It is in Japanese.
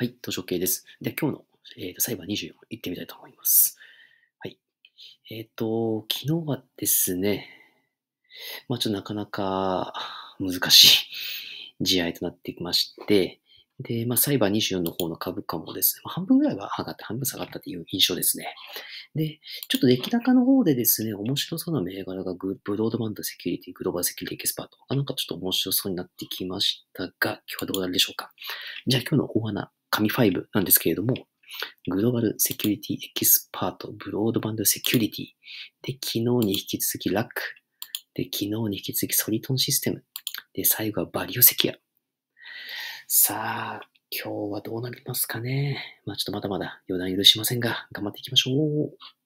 はい、図書系です。で、今日の、えーと、裁判24行ってみたいと思います。はい。えっ、ー、と、昨日はですね、まあちょっとなかなか難しい試合となってきまして、で、まあ、サイバー24の方の株価もですね、まあ、半分ぐらいは上がって半分下がったという印象ですね。で、ちょっと出来高の方でですね、面白そうな銘柄がグブロードバンドセキュリティ、グローバルセキュリティエキスパート。なんかちょっと面白そうになってきましたが、今日はどうなるでしょうか。じゃあ今日の大穴、神5なんですけれども、グローバルセキュリティエキスパート、ブロードバンドセキュリティ。で、昨日に引き続きラック。で、昨日に引き続きソリトンシステム。で、最後はバリオセキュア。さあ、今日はどうなりますかね。まあちょっとまだまだ予断許しませんが、頑張っていきましょう。